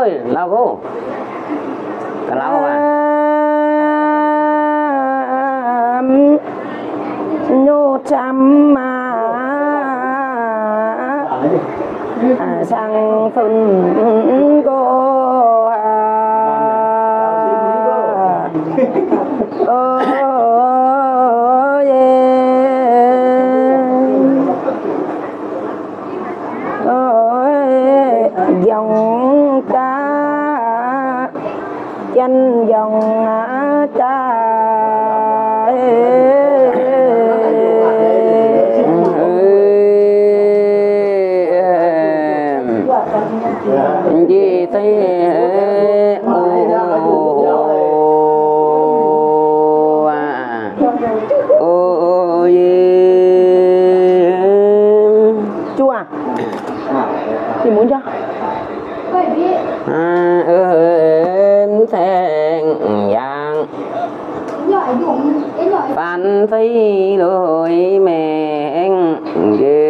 ơi, lao vô. Cả lao à. nhô chăm mà à, sang phân danh phản phi lối mẹ ghê.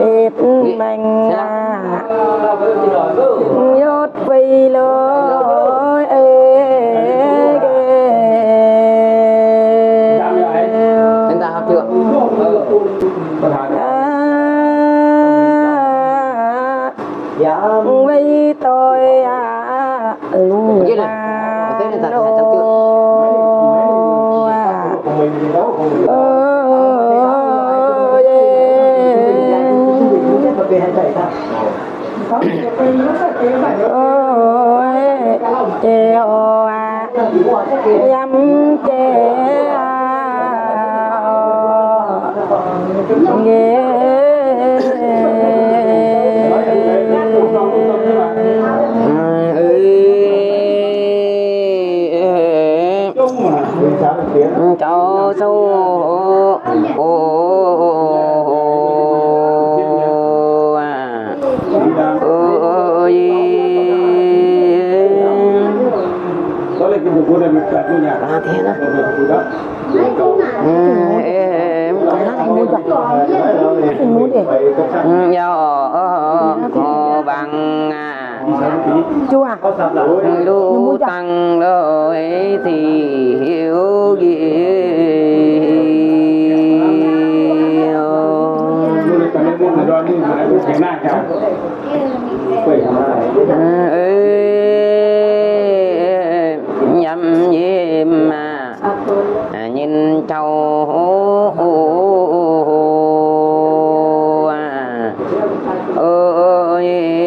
ít mình ôi hồ à nhắm chè à nghe đó. Đó đó em mua cho mình mua để do bằng à. Chua à? Lu tăng lời thì hiểu gì. Đi nhâm ơi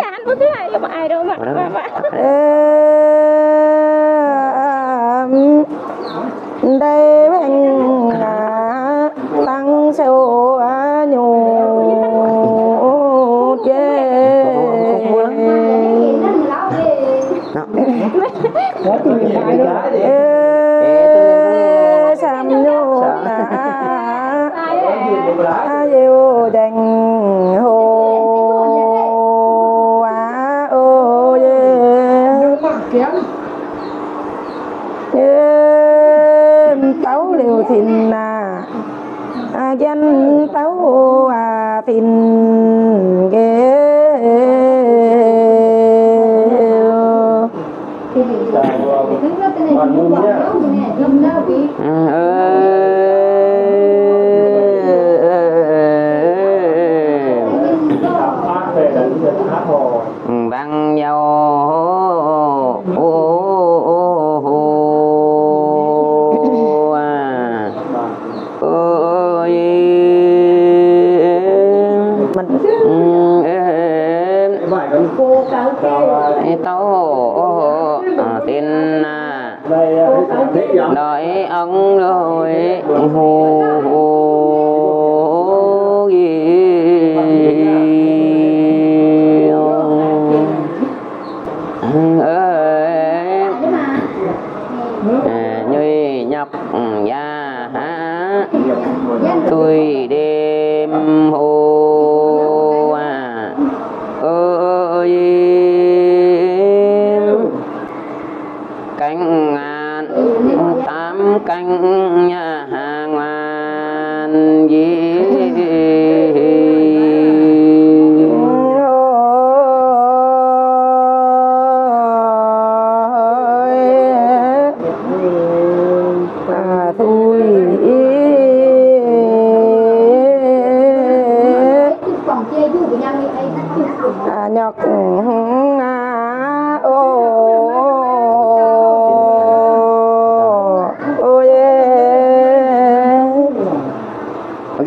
Jangan putih ayo, Pak Ayo, Pak. kiếm Êm tấu liều thìn à, à Danh tấu à thìn ghê. Ừ. mình. Cô cáo kê tao hổ tin na đợi ông rồi. Hù. sanh ngoan diệt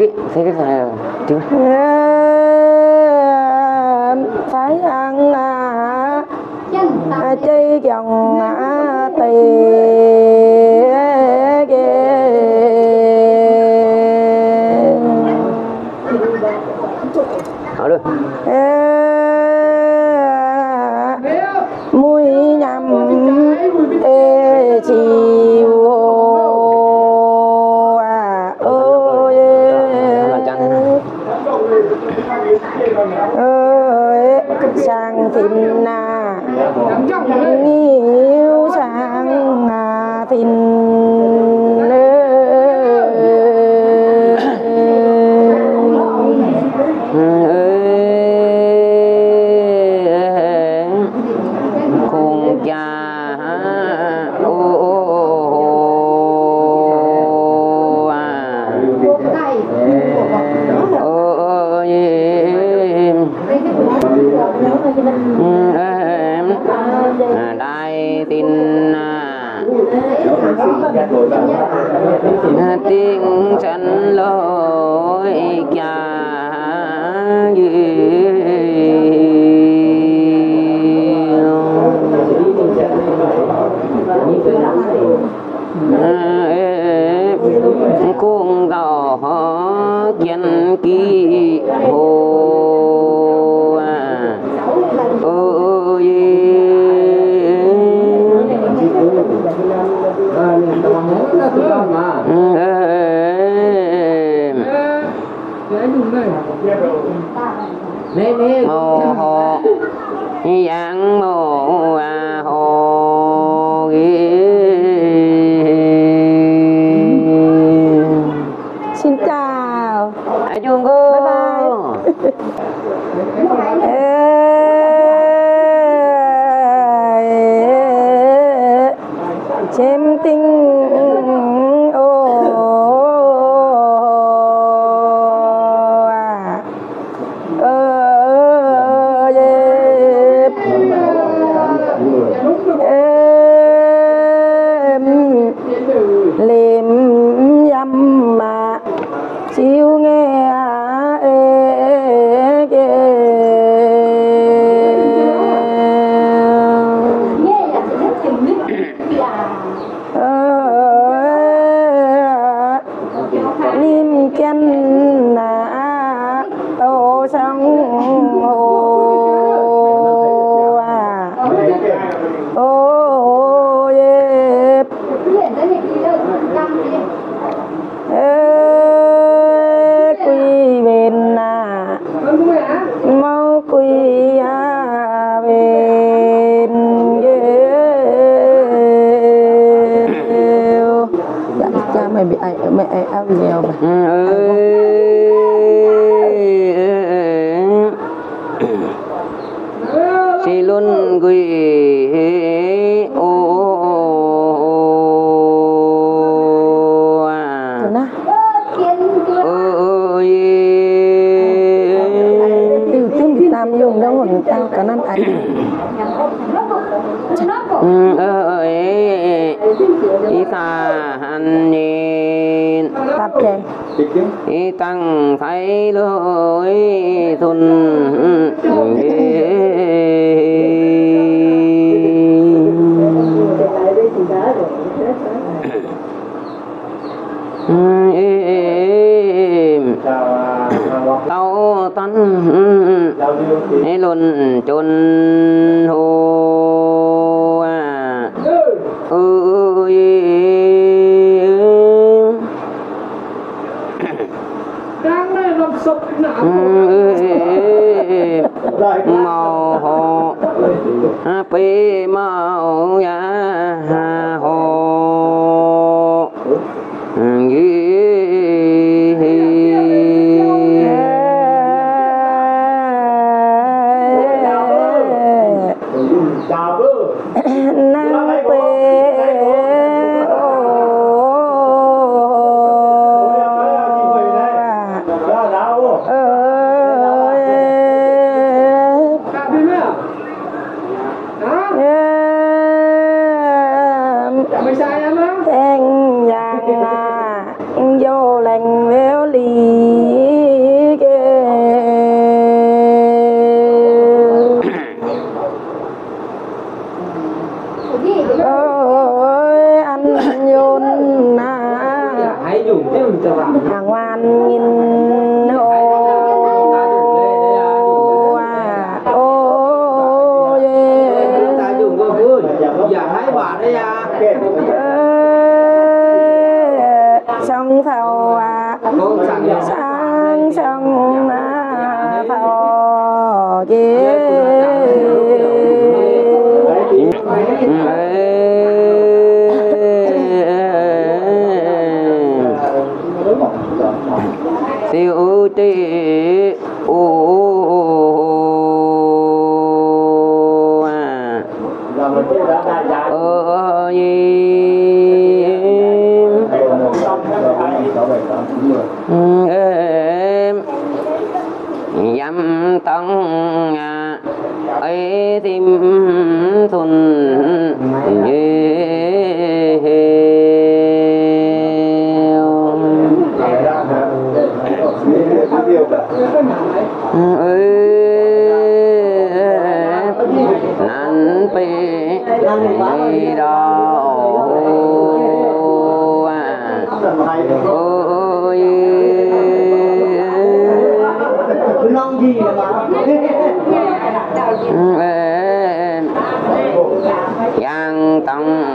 cái thấy cái này tiếng phải ăn à, à dòng à, tiền sang thìn na yêu sang thìn nanti mm, mô hô dân mô a hô 累。mau quỳ à bên dạ cha mẹ bị ai mẹ ao nhiều mà ừ. ừ. Isa hành nhìn Tập kê Y tăng thái lưỡi thuần Tao tấn Luân chôn hồn មកហោអាពីមកយ៉ាហោ 哎。thuần duy hiệu ơi nan pi ni đó están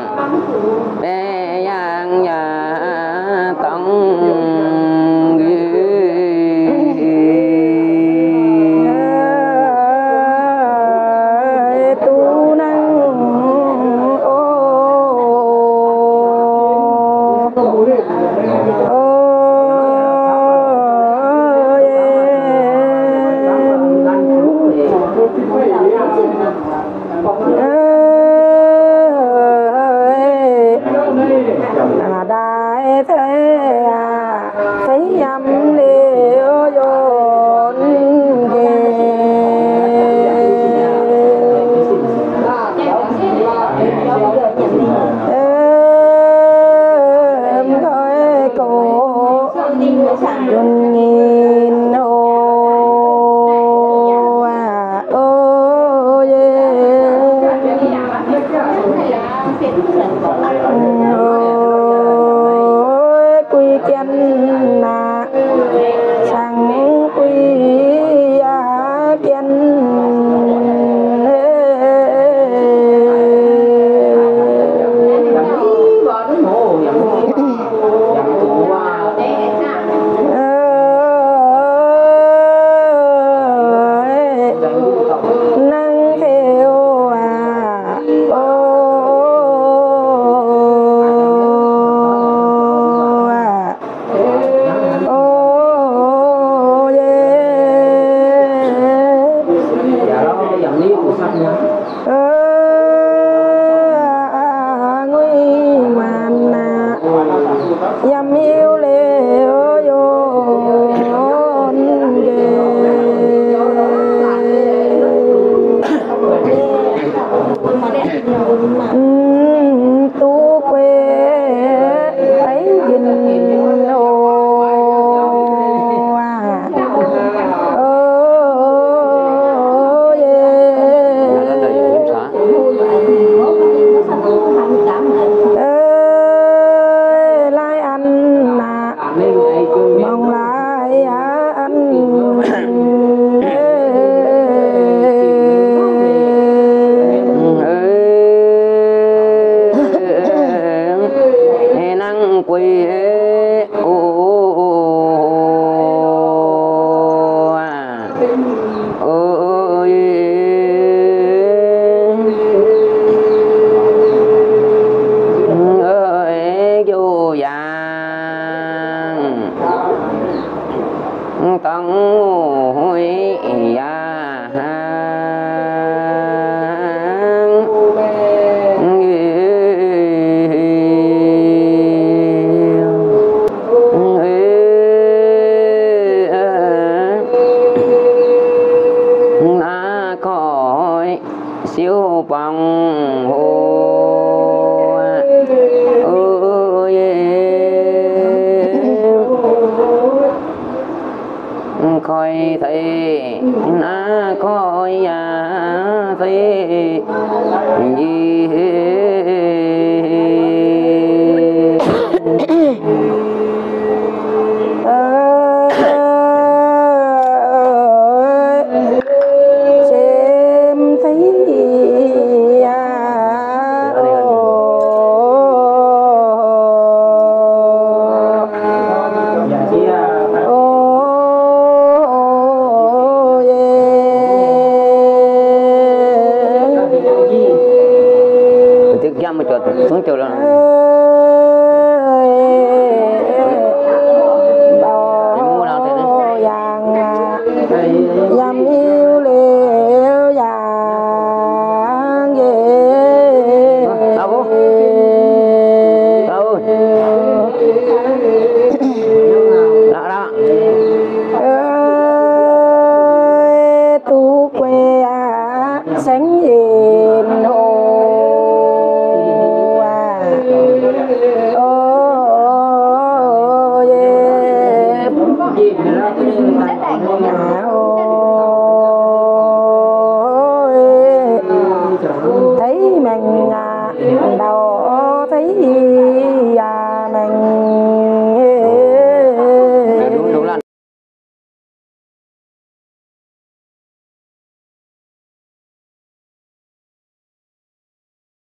我也 siêu bằng hồ. Ừ, Ơi coi thấy na coi ya à thấy gì